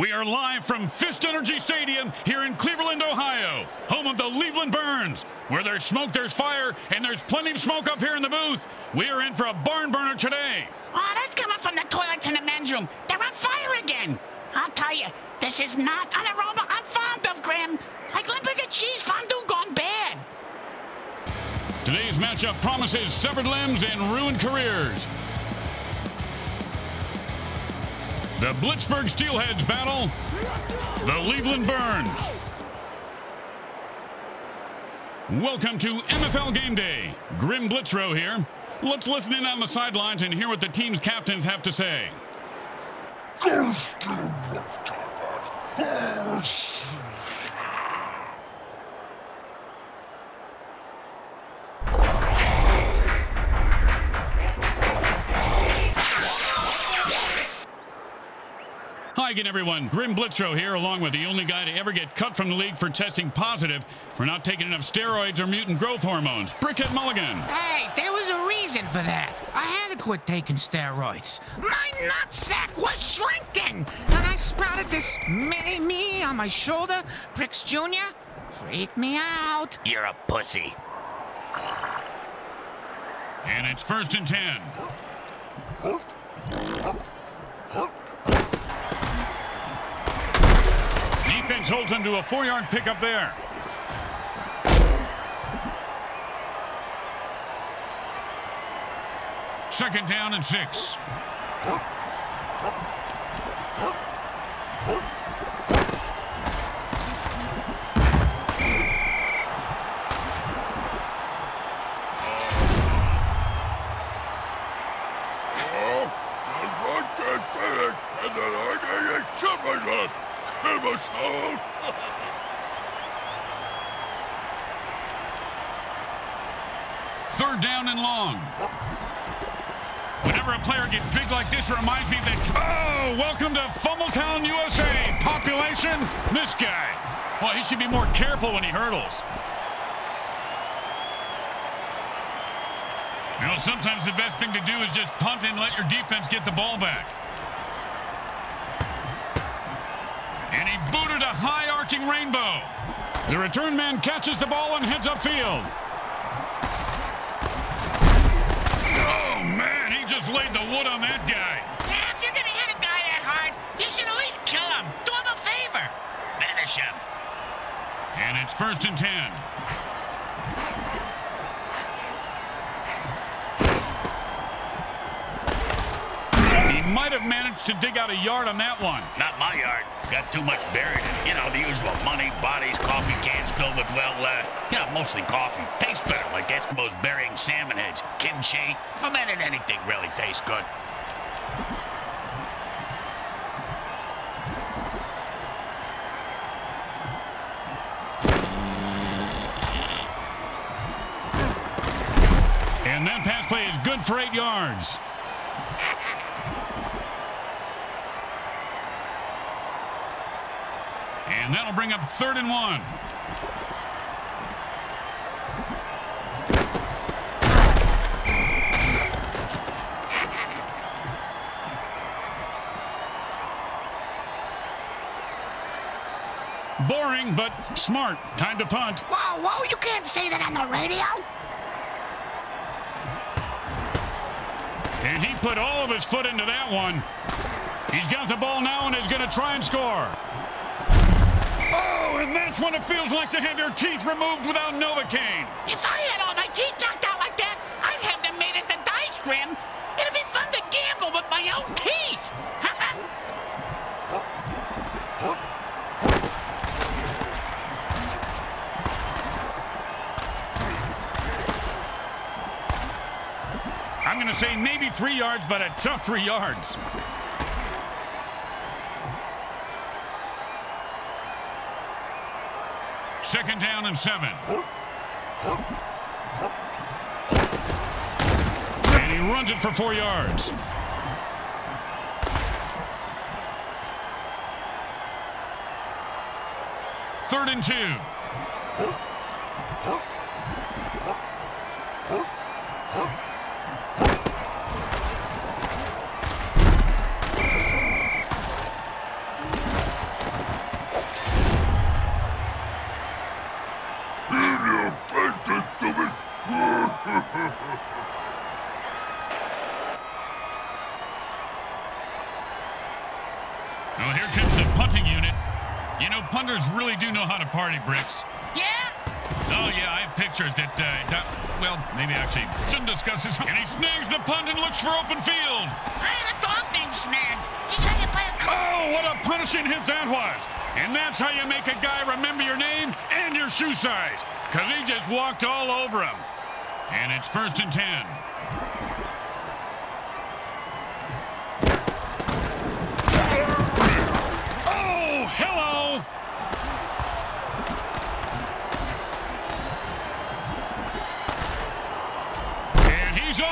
We are live from Fist Energy Stadium here in Cleveland, Ohio, home of the Leaveland Burns. Where there's smoke, there's fire, and there's plenty of smoke up here in the booth. We are in for a barn burner today. Oh, that's coming from the toilets in the men's room. They're on fire again. I'll tell you, this is not an aroma I'm fond of, Grim. Like Limburger cheese fondue gone bad. Today's matchup promises severed limbs and ruined careers. The Blitzburgh Steelheads battle the Leaveland Burns. Welcome to MFL Game Day. Grim Blitzrow here. Let's listen in on the sidelines and hear what the team's captains have to say. Hi again, everyone. Grim Blitzrow here, along with the only guy to ever get cut from the league for testing positive for not taking enough steroids or mutant growth hormones. Brickhead Mulligan. Hey, there was a reason for that. I had to quit taking steroids. My nutsack was shrinking, and I sprouted this mini me on my shoulder. Bricks Jr. freaked me out. You're a pussy. And it's first and ten. Defense holds him to a four-yard pickup there. Second down and six. Third down and long. Whenever a player gets big like this, it reminds me that, oh, welcome to Fumbletown, USA. Population, this guy. Well, he should be more careful when he hurdles. You know, sometimes the best thing to do is just punt and let your defense get the ball back. And he booted a high arcing rainbow. The return man catches the ball and heads upfield. Oh, man, he just laid the wood on that guy. Yeah, if you're gonna hit a guy that hard, you should at least kill him. Do him a favor. Finish him. And it's first and ten. He might have managed to dig out a yard on that one. Not my yard. Got too much buried in. You know, the usual money, bodies, coffee cans filled with, well, uh, you know, mostly coffee. Tastes better, like Eskimos burying salmon heads. Kimchi. Fermented anything really tastes good. And that pass play is good for eight yards. And that'll bring up third and one. Boring, but smart. Time to punt. Whoa, whoa, you can't say that on the radio. And he put all of his foot into that one. He's got the ball now and is going to try and score. And that's when it feels like to have your teeth removed without Novocaine. If I had all my teeth knocked out like that, I'd have them made into dice, Grim. It'd be fun to gamble with my own teeth. I'm going to say maybe three yards, but a tough three yards. Second down and seven. And he runs it for four yards. Third and two. Punters really do know how to party, Bricks. Yeah? Oh, yeah, I have pictures that, uh, that well, maybe actually shouldn't discuss this. And he snags the punt and looks for open field. I had a dog named Snags. He got hit by a. Oh, what a punishing hit that was. And that's how you make a guy remember your name and your shoe size. Because he just walked all over him. And it's first and ten.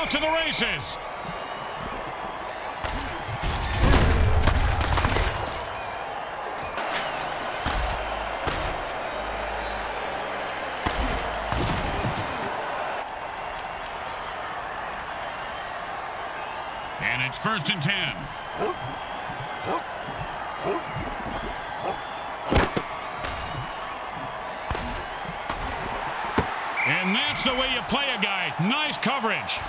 To the races. And it's first and ten. And that's the way you play a guy. Nice coverage.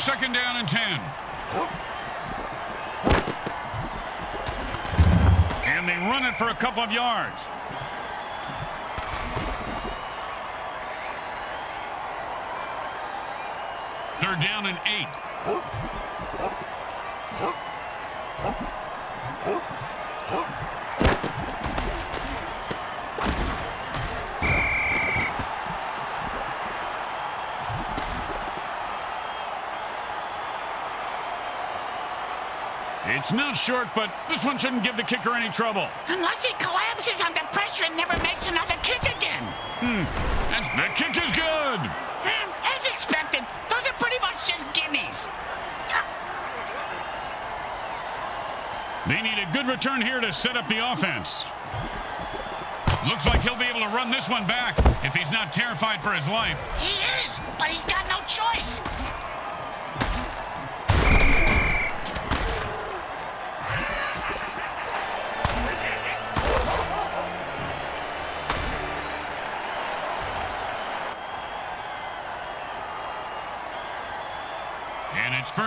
Second down and 10. And they run it for a couple of yards. Third down and eight. It's not short, but this one shouldn't give the kicker any trouble. Unless he collapses under pressure and never makes another kick again. That's, the kick is good. Hmm, As expected, those are pretty much just gimmies. They need a good return here to set up the offense. Looks like he'll be able to run this one back if he's not terrified for his life. He is, but he's got no choice.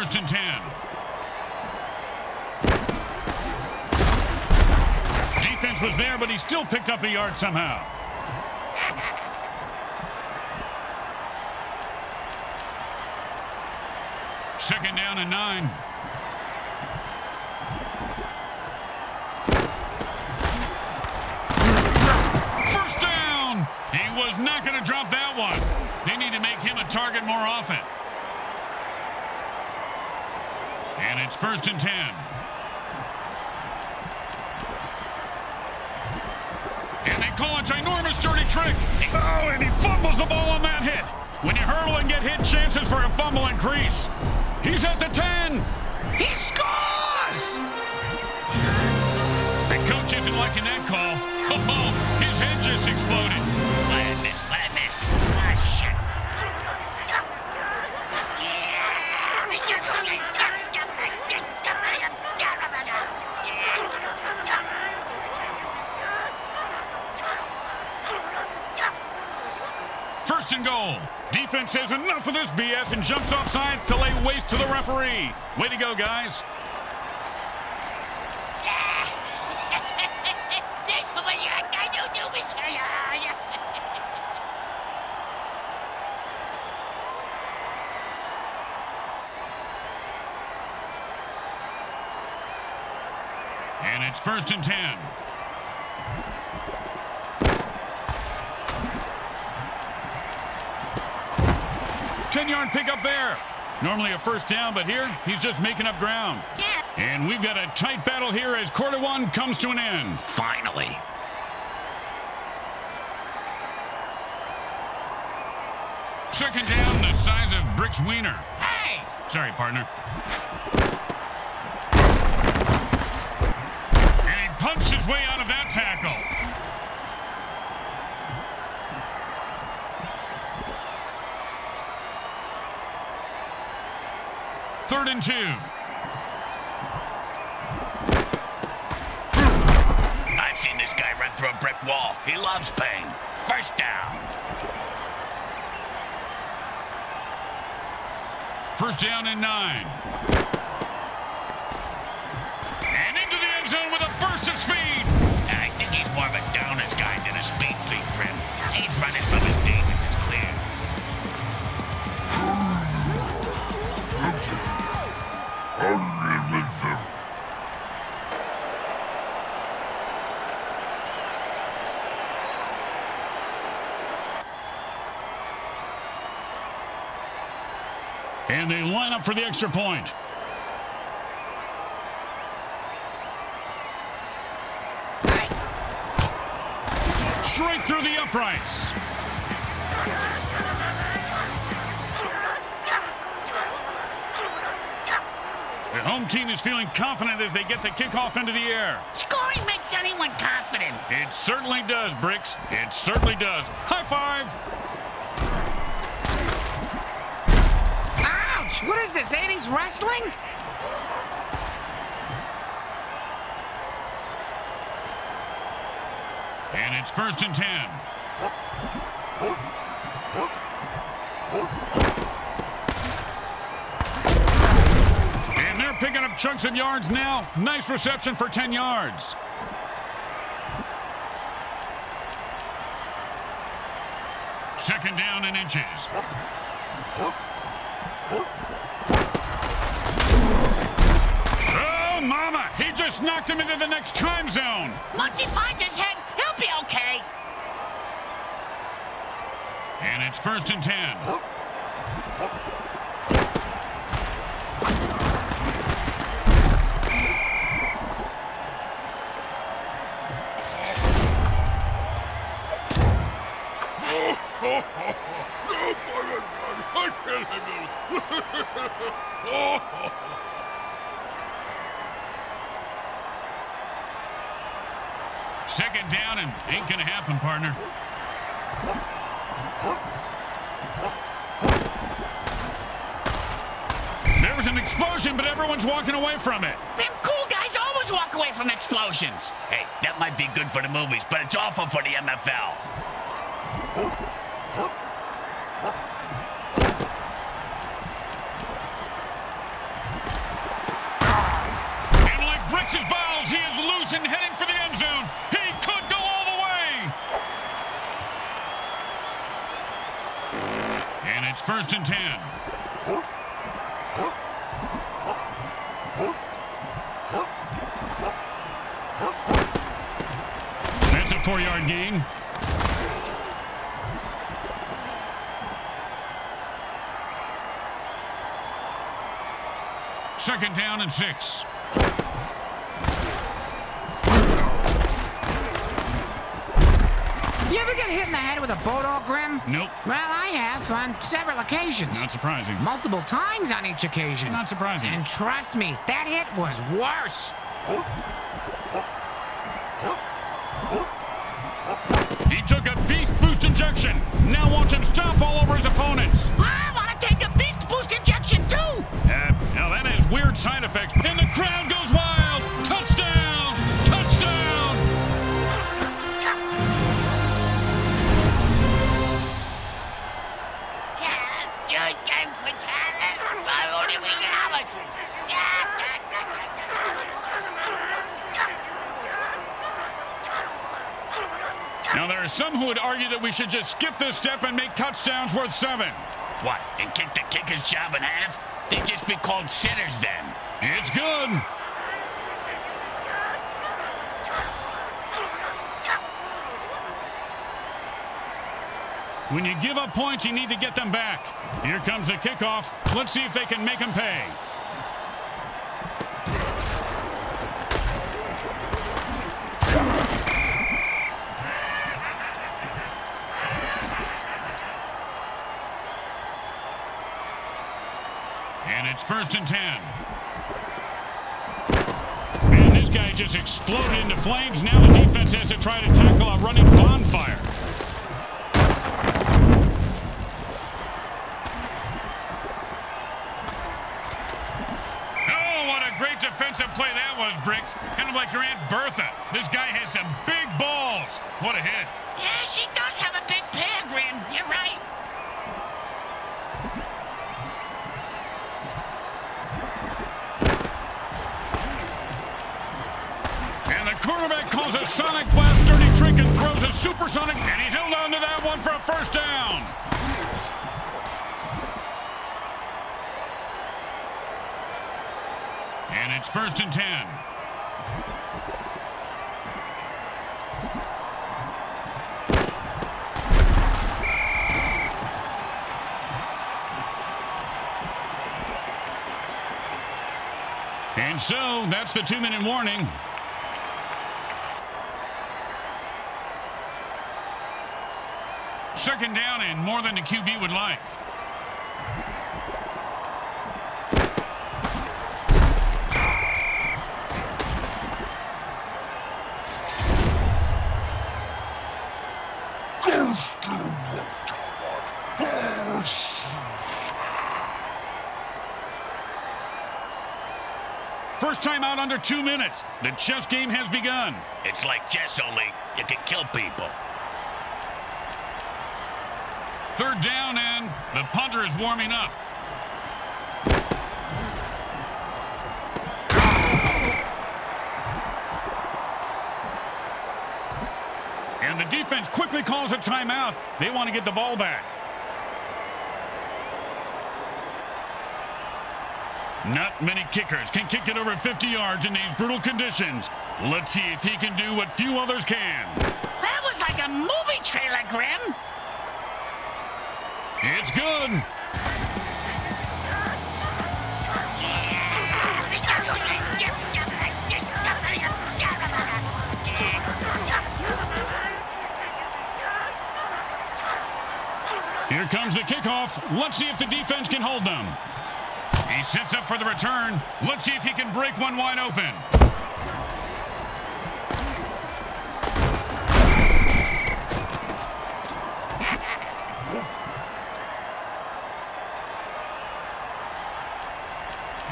First and ten. Defense was there, but he still picked up a yard somehow. Second down and nine. First down. He was not going to drop that one. They need to make him a target more often. And it's first and ten. And they call a ginormous dirty trick. Oh, and he fumbles the ball on that hit. When you hurl and get hit, chances for a fumble increase. He's at the 10. He scores! The coach isn't liking that call. Oh, his head just exploded. Let it miss, let it miss. Ah, shit. First and goal. Defense says enough of this BS and jumps off sides to lay waste to the referee. Way to go, guys. And it's first and ten. Ten-yard pickup there. Normally a first down, but here he's just making up ground. Yeah. And we've got a tight battle here as quarter one comes to an end. Finally. Second down, the size of Brick's wiener. Hey, Sorry, partner. And he punched his way out of that tackle. third and two. I've seen this guy run through a brick wall. He loves pain. First down. First down and nine. And into the end zone with a burst of speed. I think he's more of a speed He's running And they line up for the extra point. Straight through the uprights. home team is feeling confident as they get the kickoff into the air. Scoring makes anyone confident. It certainly does, Bricks. It certainly does. High five. Ouch! What is this, 80s wrestling? And it's first and 10. Picking up chunks of yards now. Nice reception for 10 yards. Second down and inches. Oh, mama! He just knocked him into the next time zone. Once he finds his head, he'll be okay. And it's first and 10. Second down and ain't gonna happen, partner. There was an explosion, but everyone's walking away from it. Them cool guys always walk away from explosions. Hey, that might be good for the movies, but it's awful for the MFL. And like bricks his balls, he is loose and heading for the end zone. He could go all the way. And it's first and ten. That's a four-yard gain. Second down and six. Hit in the head with a boat all grim? Nope. Well, I have on several occasions. Not surprising. Multiple times on each occasion. Not surprising. And trust me, that hit was worse. He took a beast boost injection. Now watch him stomp all over his opponents. I want to take a beast boost injection too. Uh, now that has weird side effects. And the crowd goes wild. Now there are some who would argue that we should just skip this step and make touchdowns worth seven. What, and kick the kicker's job in half? They'd just be called sitters then. It's good. When you give up points, you need to get them back. Here comes the kickoff. Let's see if they can make them pay. And it's first and ten. Man, this guy just exploded into flames. Now the defense has to try to tackle a running bonfire. Oh, what a great defensive play that was, Bricks. Kind of like your Aunt Bertha. This guy has some big balls. What a hit. and he held on to that one for a first down. And it's first and 10. And so, that's the two-minute warning. Second down and more than the QB would like. First time out under two minutes. The chess game has begun. It's like chess only. You can kill people. Third down, and the punter is warming up. And the defense quickly calls a timeout. They want to get the ball back. Not many kickers can kick it over 50 yards in these brutal conditions. Let's see if he can do what few others can. That was like a movie trailer, Grim. It's good. Here comes the kickoff. Let's see if the defense can hold them. He sets up for the return. Let's see if he can break one wide open.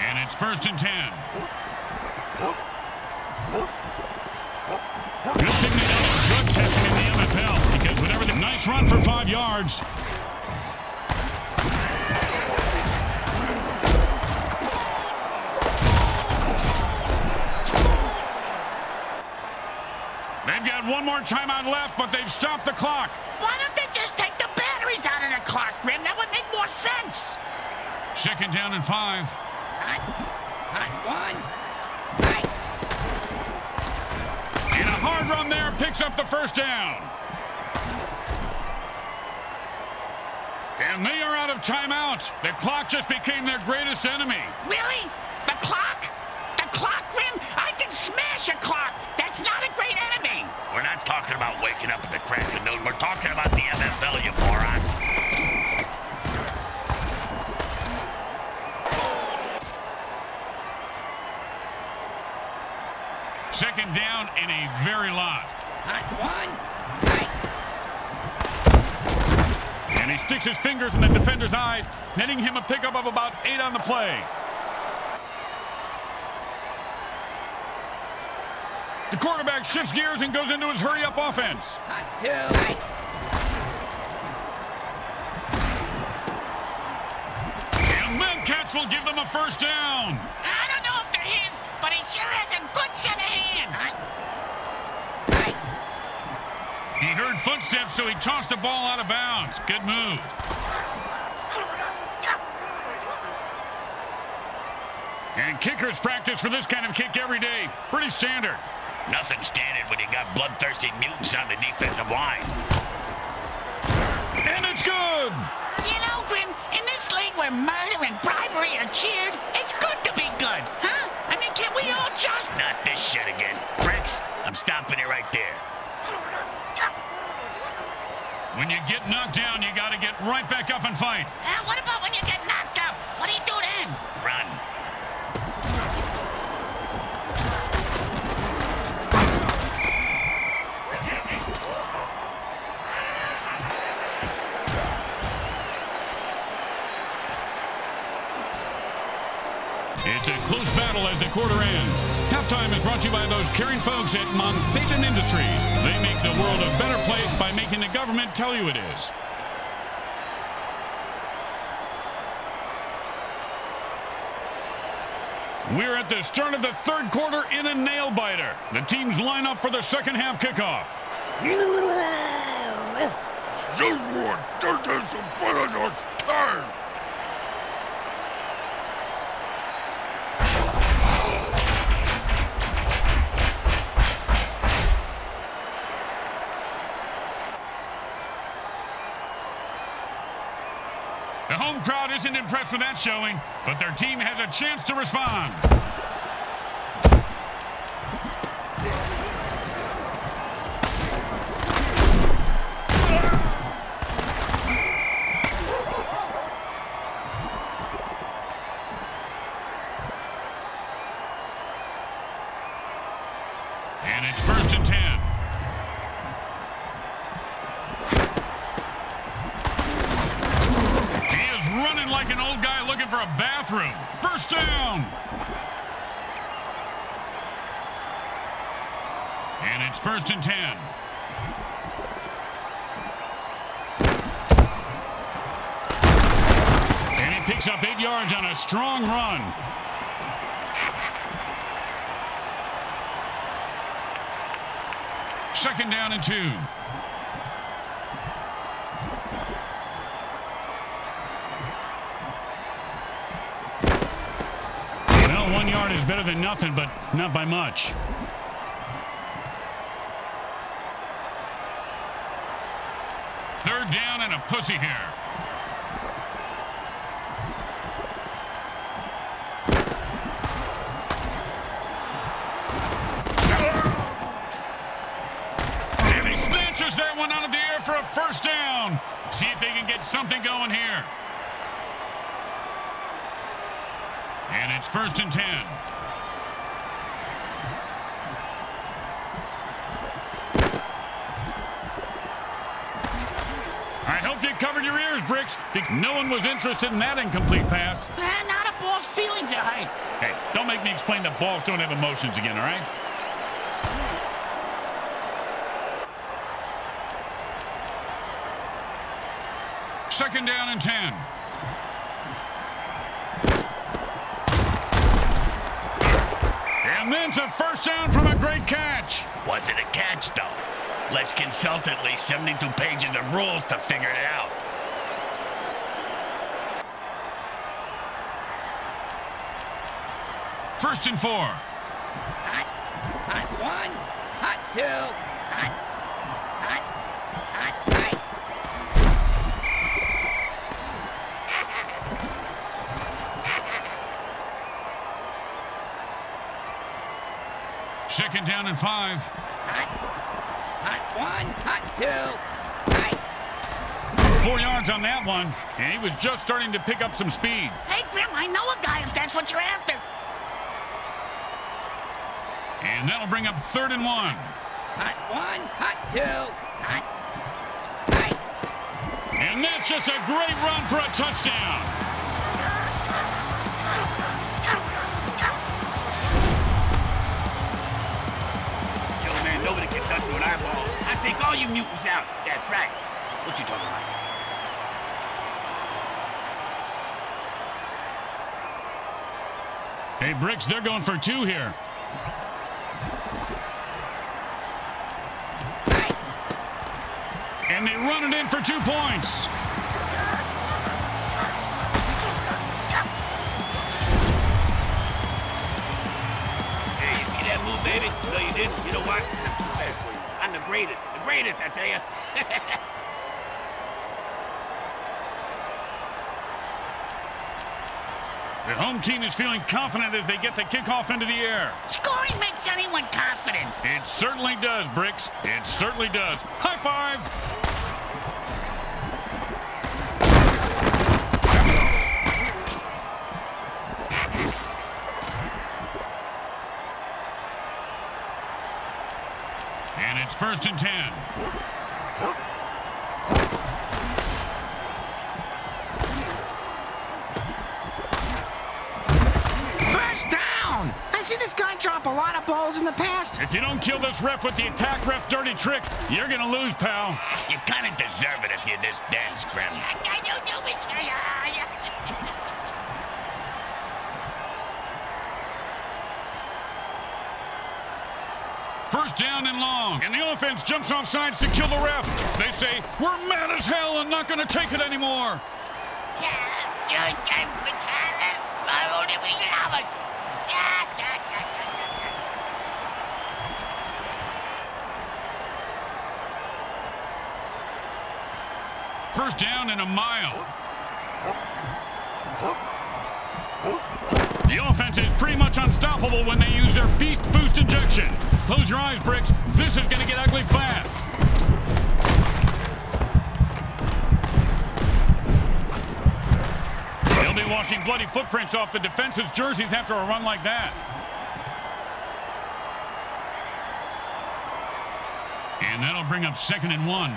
And it's first and ten. Good thing they don't have drug testing in the MFL because with everything, nice run for five yards. They've got one more timeout left, but they've stopped the clock. Why don't they just take the batteries out of the clock, Grim? That would make more sense. Second down and five. One. Hot. And a hard run there picks up the first down. And they are out of timeout. The clock just became their greatest enemy. Really? The clock? The clock, Grim? I can smash a clock. That's not a great enemy. We're not talking about waking up at the crack of noon. We're talking about the MFL, you moron. Second down and a very lot. Hot one. And he sticks his fingers in the defender's eyes, netting him a pickup of about eight on the play. The quarterback shifts gears and goes into his hurry-up offense. Hot two. Hot. And Metcalf will give them a first down. I don't know if they're his, but he sure has a good set of hands. He heard footsteps, so he tossed the ball out of bounds. Good move. And kickers practice for this kind of kick every day. Pretty standard. Nothing standard when you got bloodthirsty mutants on the defensive line. And it's good. You know, Grim, in this league where murder and bribery are cheered, just... Not this shit again. Bricks, I'm stopping it right there. When you get knocked down, you got to get right back up and fight. Uh, what about when you get knocked out? What do you do then? Run. It's a close battle as the quarter ends. Halftime is brought to you by those caring folks at Monsatan Industries. They make the world a better place by making the government tell you it is. We're at the start of the third quarter in a nail biter. The teams line up for the second half kickoff. The home crowd isn't impressed with that showing, but their team has a chance to respond. an old guy looking for a bathroom. First down. And it's first and ten. And he picks up eight yards on a strong run. Second down and two. Well, one yard is better than nothing, but not by much. Third down and a pussy here. And he snatches that one out of the air for a first down. See if they can get something going here. And it's first and ten. I hope you covered your ears, Bricks. No one was interested in that incomplete pass. Uh, ball's feelings are hurt. Hey, don't make me explain that balls don't have emotions again, all right? Second down and 10. And then it's a first down from a great catch. Was it a catch, though? Let's consult at least 72 pages of rules to figure it out. First and four. Hot. Hot one. Hot two. Hot. Hot. Hot. Hot. Second down and five. Hot. Hot one. Hot two. Hot. Four yards on that one. And he was just starting to pick up some speed. Hey, Grim, I know a guy if that's what you're after. And that'll bring up third and one. Hot one. Hot two. Hot. Hot. And that's just a great run for a touchdown. Yo, man, nobody can touch you with eyeballs. I take all you mutants out. That's right. What you talking about? Hey, Bricks, they're going for two here. And they run it in for two points. Hey, you see that move, baby? No, you didn't. You know what? I'm too fast for you. I'm the greatest. The greatest, I tell you. The home team is feeling confident as they get the kickoff into the air. Scoring makes anyone confident. It certainly does, Bricks. It certainly does. High five. And it's first and ten. First down! I've seen this guy drop a lot of balls in the past. If you don't kill this ref with the attack ref dirty trick, you're going to lose, pal. you kind of deserve it if you're this dense, Grim. I, I don't know which First down and long, and the offense jumps off sides to kill the ref. They say, we're mad as hell and not going to take it anymore. First down and a mile. The offense is pretty much unstoppable when they use their beast boost injection. Close your eyes, Bricks. This is going to get ugly fast. They'll be washing bloody footprints off the defense's jerseys after a run like that. And that'll bring up second and one.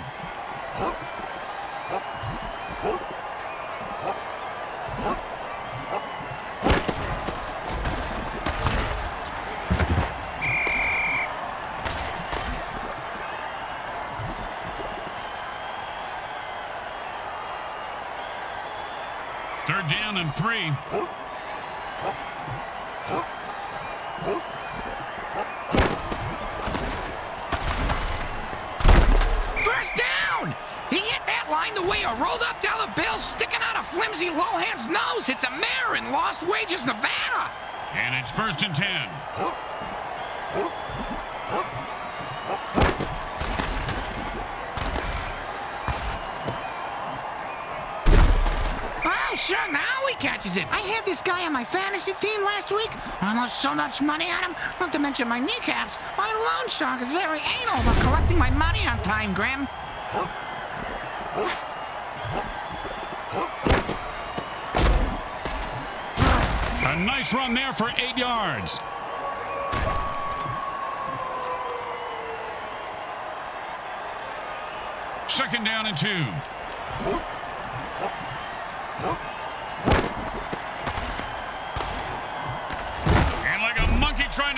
Third down and three. Last week. I lost so much money on him, not to mention my kneecaps. My loan shark is very anal about collecting my money on time, Graham. A nice run there for eight yards. Second down and two.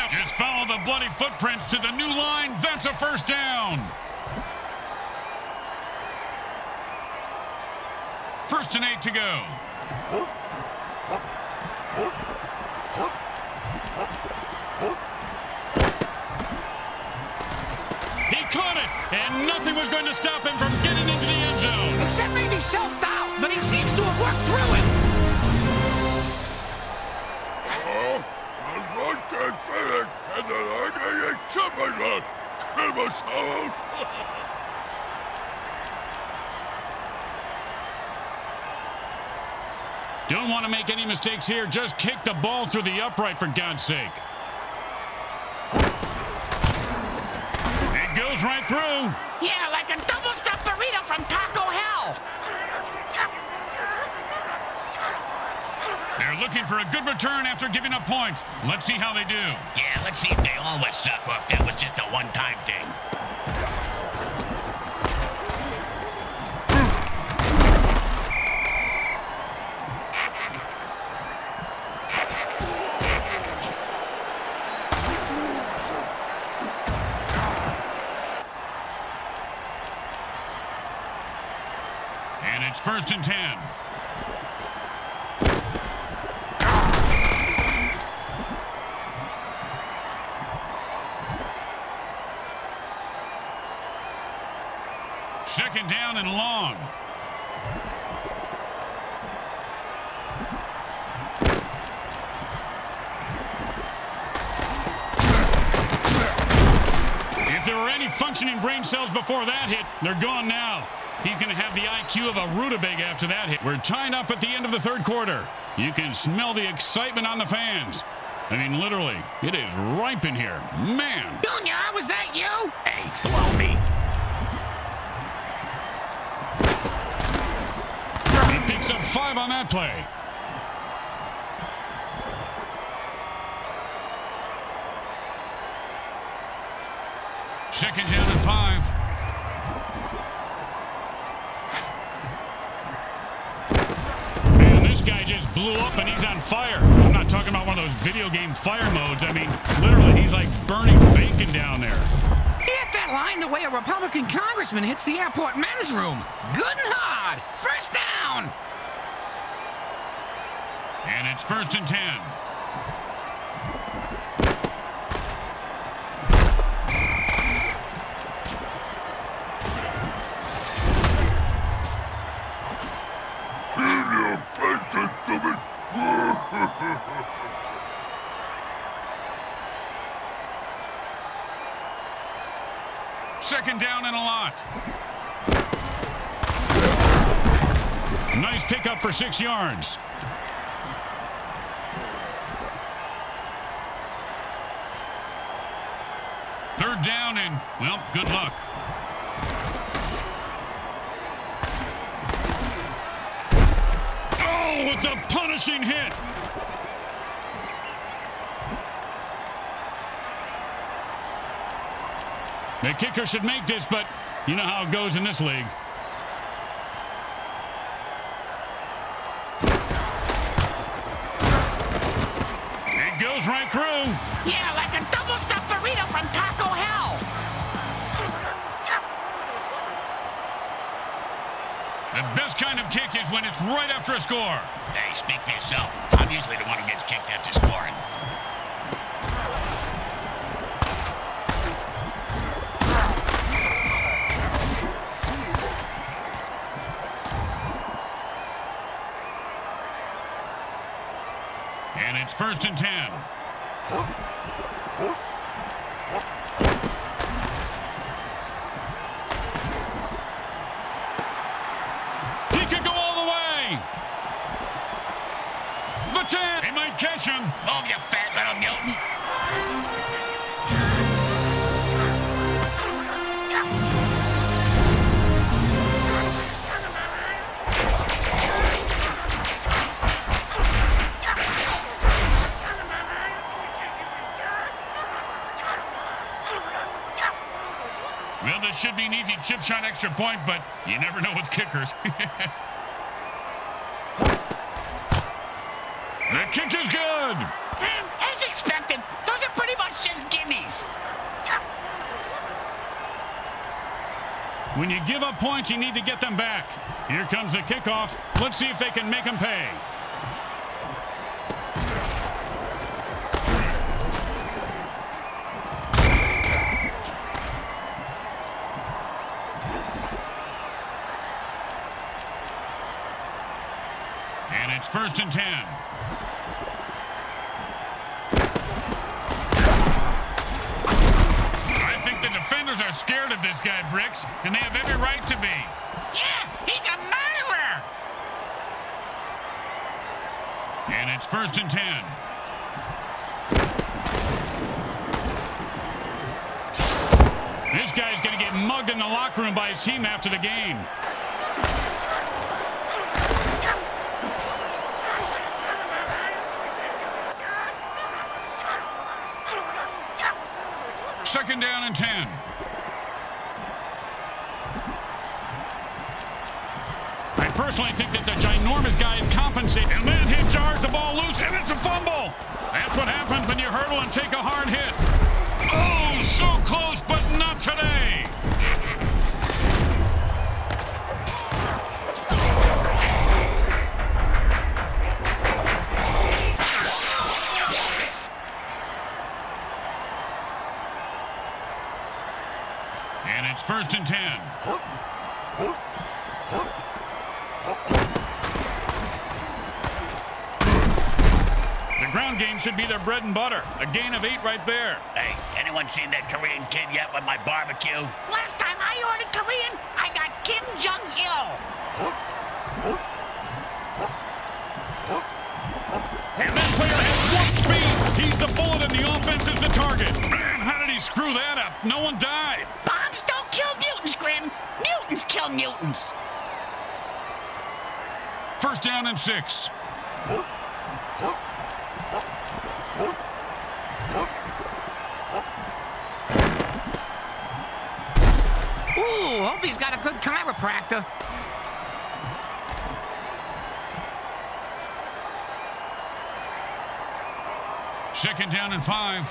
Just follow the bloody footprints to the new line, that's a first down. First and eight to go. He caught it, and nothing was going to stop him from getting into the end zone. Except maybe self-doubt, but he seems to have worked through it. Don't want to make any mistakes here. Just kick the ball through the upright, for God's sake. It goes right through. Yeah, like a double stuffed burrito from Taco Hell. They're looking for a good return after giving up points. Let's see how they do. Yeah, let's see if they always suck or if that was just a one-time thing. And it's first and ten. Functioning brain cells before that hit, they're gone now. He's going to have the IQ of a rutabaga after that hit. We're tied up at the end of the third quarter. You can smell the excitement on the fans. I mean, literally, it is ripe in here. Man. Junior, was that you? Hey, blow me. He picks up five on that play. Second down and five. Man, this guy just blew up and he's on fire. I'm not talking about one of those video game fire modes. I mean, literally, he's like burning bacon down there. He hit that line the way a Republican congressman hits the airport men's room. Good and hard. First down. And it's first and ten. Second down and a lot. Nice pickup for six yards. Third down and, well, good luck. Oh, it's a punishing hit. The kicker should make this, but you know how it goes in this league. It goes right through. Yeah, like a double-stuffed burrito from Taco Hell. The best kind of kick is when it's right after a score. Hey, speak for yourself. I'm usually the one who gets kicked after scoring. It's first and ten. He could go all the way. The 10. He might catch him. Move, you should be an easy chip shot extra point, but you never know with kickers. the kick is good. Eh, As expected, those are pretty much just gimmies. When you give up points, you need to get them back. Here comes the kickoff. Let's see if they can make them pay. And it's first and ten. I think the defenders are scared of this guy, Bricks, and they have every right to be. Yeah, he's a murderer. And it's first and ten. This guy's going to get mugged in the locker room by his team after the game. Second down and ten. I personally think that the ginormous guy is compensate, and then he jars the ball loose, and it's a fumble. That's what happens when you hurdle and take a hard hit. Oh, so close, but not today. Should be their bread and butter. A gain of eight right there. Hey, anyone seen that Korean kid yet with my barbecue? Last time I ordered Korean, I got Kim Jong Il. And that player has one speed. He's the bullet and the offense is the target. Man, how did he screw that up? No one died. Bombs don't kill mutants, Grim. Mutants kill mutants. First down and six. Ooh, hope he's got a good chiropractor. Second down and five.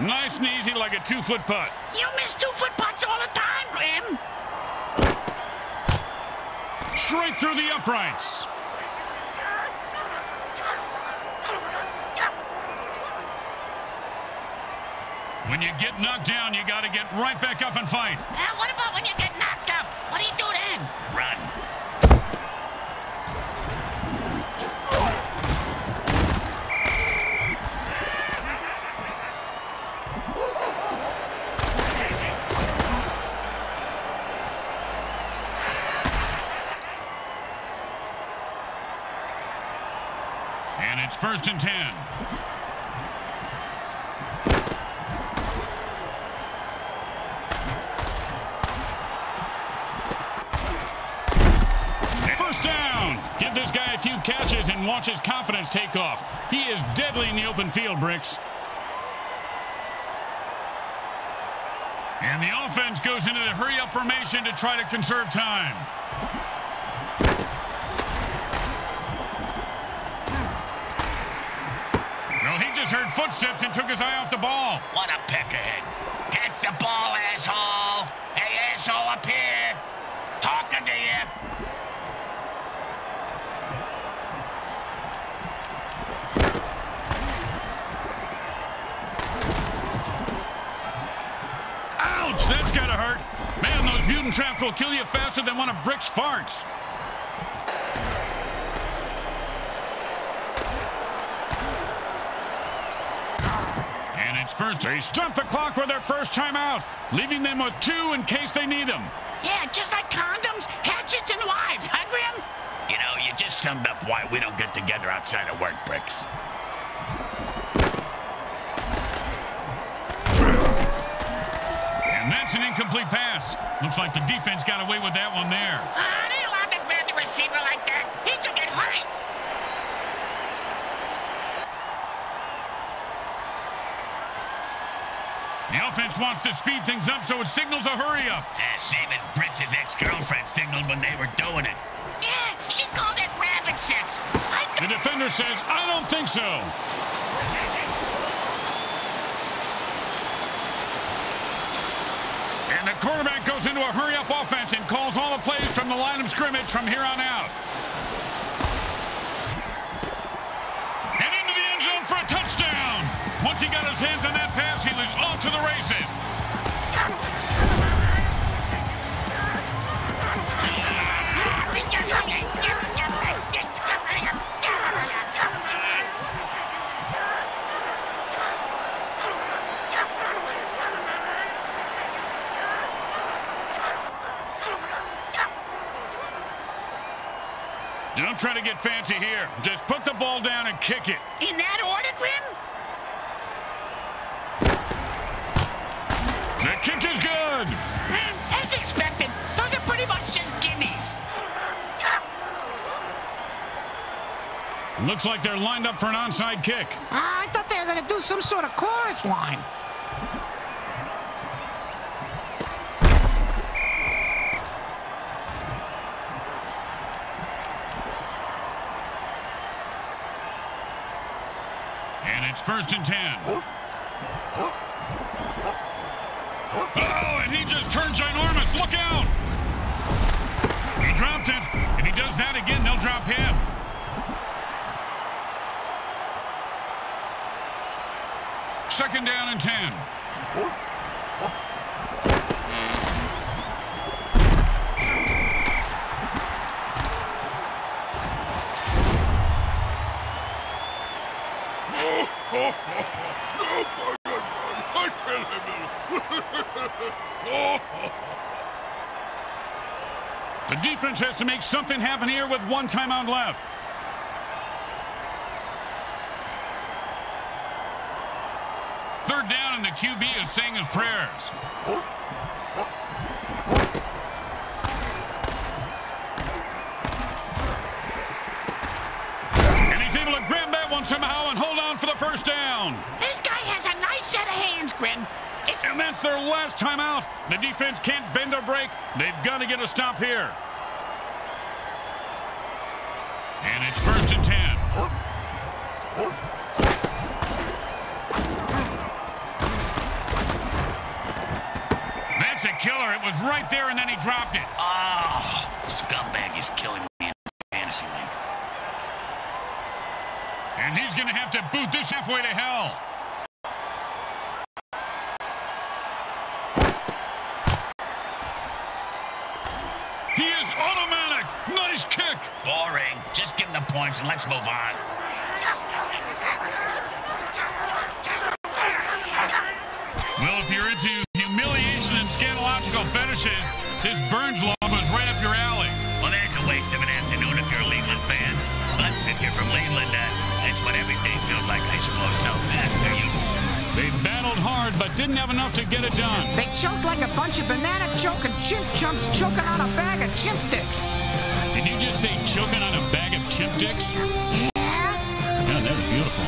Nice and easy like a two-foot putt. You miss two-foot putts all the time, Grim. Straight through the uprights. When you get knocked down, you got to get right back up and fight. Uh, what about when you get knocked first and ten. First down. Give this guy a few catches and watch his confidence take off. He is deadly in the open field, Bricks. And the offense goes into the hurry-up formation to try to conserve time. Just heard footsteps and took his eye off the ball. What a peck ahead. Get the ball, asshole. Hey, asshole, up here. Talking to you. Ouch, that's gotta hurt. Man, those mutant traps will kill you faster than one of Brick's farts. And it's first. They stop the clock with their first timeout, leaving them with two in case they need them. Yeah, just like condoms, hatchets, and wives, huh, Grim? You know, you just summed up why we don't get together outside of work, Bricks. And that's an incomplete pass. Looks like the defense got away with that one there. Are they allowed to grab the receiver like that? He could get hurt. The offense wants to speed things up, so it signals a hurry up. Yeah, same as Bricks' ex-girlfriend signaled when they were doing it. Yeah, she called it rabbit sex. I The defender says, I don't think so. And the quarterback goes into a hurry-up offense and calls all the plays from the line of scrimmage from here on out. Got his hands on that pass, he was off to the races. Don't try to get fancy here. Just put the ball down and kick it. In that order, Grim? The kick is good. As expected, those are pretty much just gimmies. Looks like they're lined up for an onside kick. Ah, I thought they were gonna do some sort of chorus line. And it's first and ten. Oh, and he just turned ginormous. Look out. He dropped it. If he does that again, they'll drop him. Second down and ten. The defense has to make something happen here with one timeout left. Third down, and the QB is saying his prayers. Oh. It's their last timeout. The defense can't bend or break. They've got to get a stop here. And it's first and ten. That's a killer. It was right there, and then he dropped it. Oh, scumbag is killing me in fantasy league. And he's going to have to boot this halfway to hell. Just give him the points and let's move on. Well, if you're into humiliation and scandalogical fetishes, this Burns law was right up your alley. Well, there's a waste of an afternoon if you're a Leaveland fan. But if you're from Leaveland, uh, that's what every day feels like, I suppose. So, after you. They battled hard, but didn't have enough to get it done. They choked like a bunch of banana choking chimp chumps choking on a bag of chimp dicks. Did you just say choking on a sticks. Yeah, that was beautiful.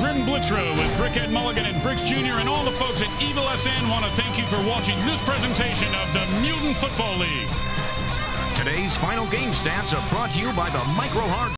Grim Blitzro with Brickhead Mulligan and Bricks Jr. and all the folks at Evil SN want to thank you for watching this presentation of the Mutant Football League. Today's final game stats are brought to you by the Micro Hard